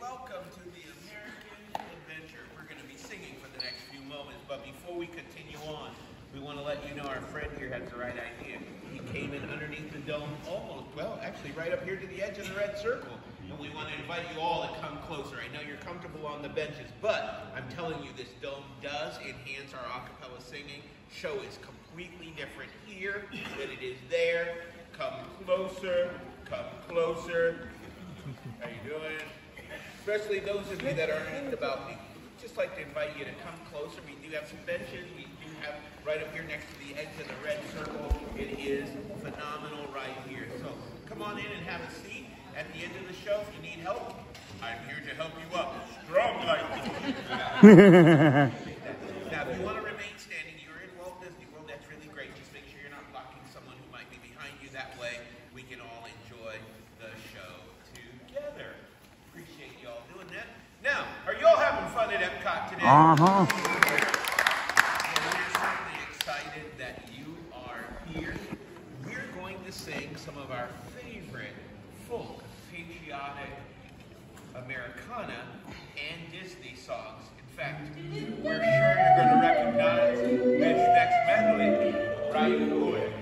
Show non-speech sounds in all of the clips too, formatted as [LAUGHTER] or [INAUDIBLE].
welcome to the American Adventure. We're going to be singing for the next few moments, but before we continue on, we want to let you know our friend here has the right idea. He came in underneath the dome, almost, well, actually right up here to the edge of the red circle. And we want to invite you all to come closer. I know you're comfortable on the benches, but I'm telling you, this dome does enhance our a cappella singing. Show is completely different here than it is there. Come closer, come closer. How you doing? Especially those of you that are in about me. Just like to invite you to come closer. We do have some benches. We do have right up here next to the edge of the red circle. It is phenomenal right here. So come on in and have a seat. At the end of the show, if you need help, I'm here to help you up. Strong like [LAUGHS] Now, if you want to remain standing, you're in Walt Disney World. That's really great. Just make sure you're not blocking someone who might be behind you. That way, we can all enjoy the show together. Appreciate you all doing that. Now, are you all having fun at We're certainly excited that you are here. We're going to sing some of our favorite folk, patriotic, Americana, and Disney songs. In fact, we're sure you're going to recognize this next medley right away.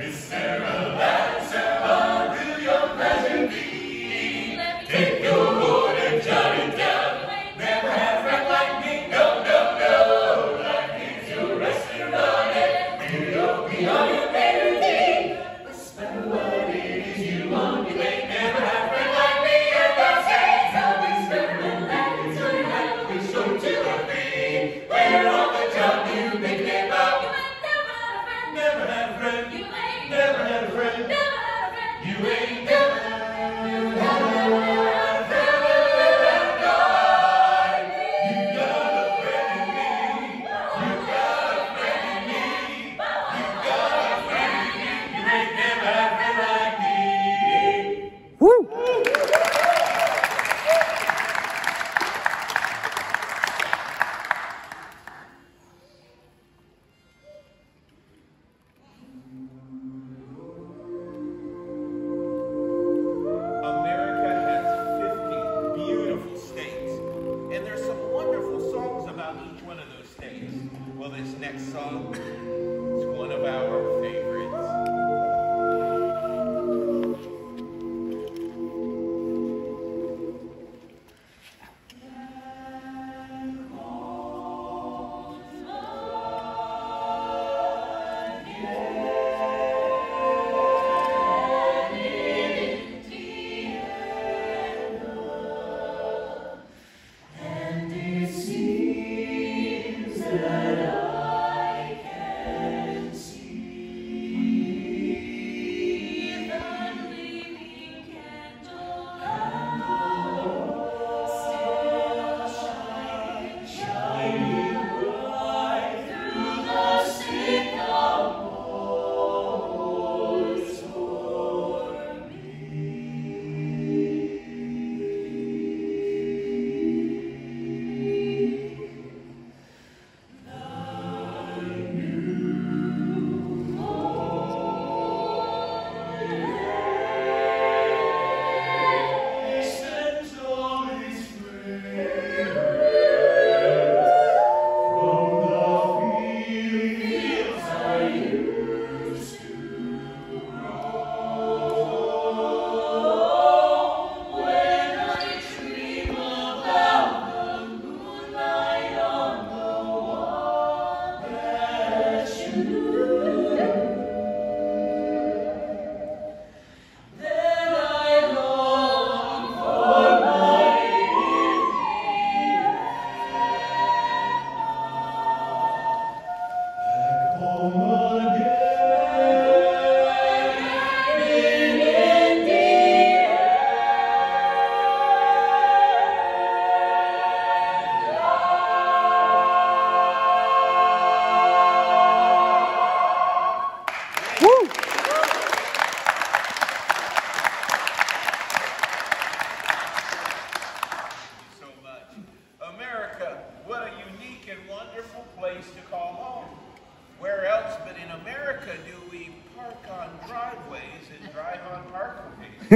Mr.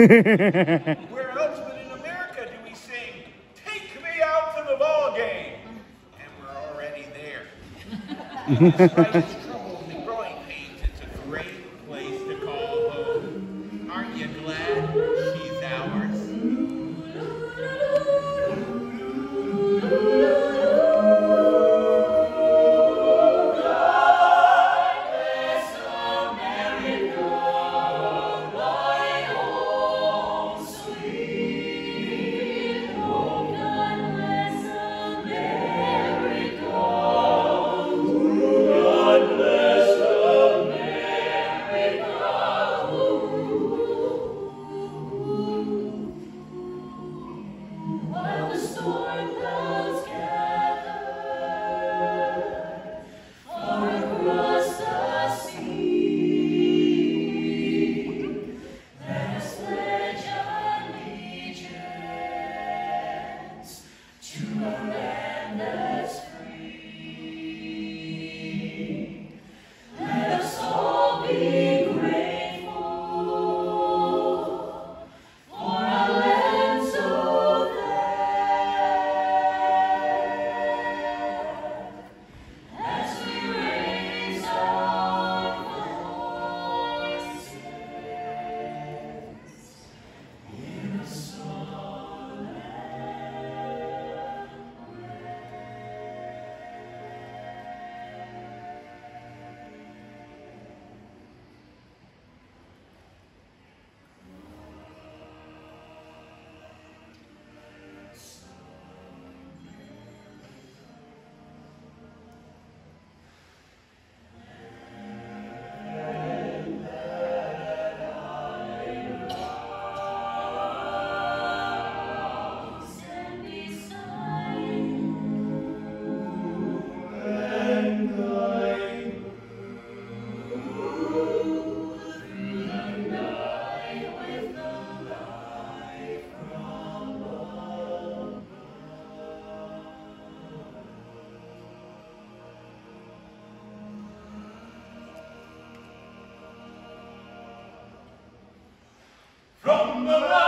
[LAUGHS] Where else but in America do we sing, Take me out to the ball game? And we're already there. [LAUGHS] Thank